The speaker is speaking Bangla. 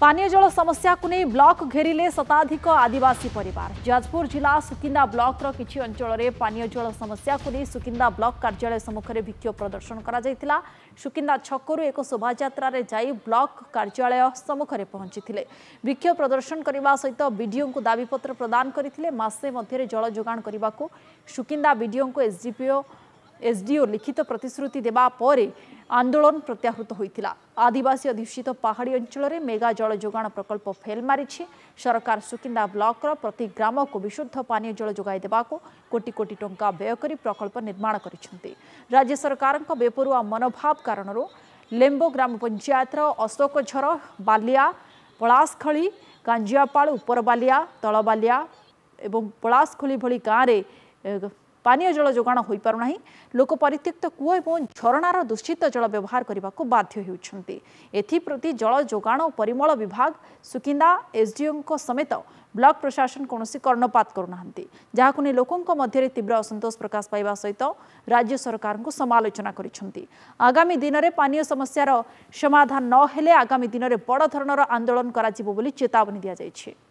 ପାନୀୟ ଜଳ ସମସ୍ୟାକୁ ନେଇ ବ୍ଲକ ଘେରିଲେ ଶତାଧିକ ଆଦିବାସୀ ପରିବାର ଯାଜପୁର ଜିଲ୍ଲା ସୁକିନ୍ଦା ବ୍ଲକର କିଛି ଅଞ୍ଚଳରେ ପାନୀୟ ଜଳ ସମସ୍ୟାକୁ ନେଇ ସୁକିନ୍ଦା ବ୍ଲକ କାର୍ଯ୍ୟାଳୟ ସମ୍ମୁଖରେ ବିକ୍ଷୋଭ ପ୍ରଦର୍ଶନ କରାଯାଇଥିଲା ସୁକିନ୍ଦା ଛକରୁ ଏକ ଶୋଭାଯାତ୍ରାରେ ଯାଇ ବ୍ଲକ କାର୍ଯ୍ୟାଳୟ ସମ୍ମୁଖରେ ପହଞ୍ଚିଥିଲେ ବିକ୍ଷୋଭ ପ୍ରଦର୍ଶନ କରିବା ସହିତ ବିଡିଓଙ୍କୁ ଦାବିପତ୍ର ପ୍ରଦାନ କରିଥିଲେ ମାସେ ମଧ୍ୟରେ ଜଳ ଯୋଗାଣ କରିବାକୁ ସୁକିନ୍ଦା ବିଡିଓଙ୍କୁ ଏସ୍ଡିପିଓ এসডিও লিখিত প্রতিশ্রুতি দেওয়া পরে আন্দোলন প্রত্যাহৃত হয়েছিল আদিবাসী অধ্যুষিত পাহাড়ি অঞ্চলের মেগা জল যোগাণ প্রকল্প ফেল মারিছে সরকার সুকিন্দা ব্লকর প্রতি গ্রামক বিশুদ্ধ পানীয় জল যোগাই দেওয়া কোটি কোটি টঙ্কা ব্যয় করে প্রকল্প নির্মাণ করেছেন রাজ্য সরকার বেপরুয়া মনোভাব কারণর লেম্বো গ্রাম পঞ্চায়েতর অশোকঝর বালিয়া পলাশখলি কাঞ্জিয়াপাড় উপরবালিয়া তলবালিয়া এবং পলাশখলি ভি पानीय जल जाणपू लोक परित्यक्त कुन झरणार दूषित जल व्यवहार गर्दा बाध्य एथ्रति जल जो परिमल विभाग सुकिन्दा एसडिओ समेत ब्लक प्रशासन कसै कर्णपात गरुँदै जहाँ कुरा तीव्र असंतोष प्रकाश पाव सहित राज्य सरकारको समलोचना आगामी दिनमा पानीय समस्यार समाधान नहे आगामी दिन बडर आन्दोलन गरियो चेतावनी दिइ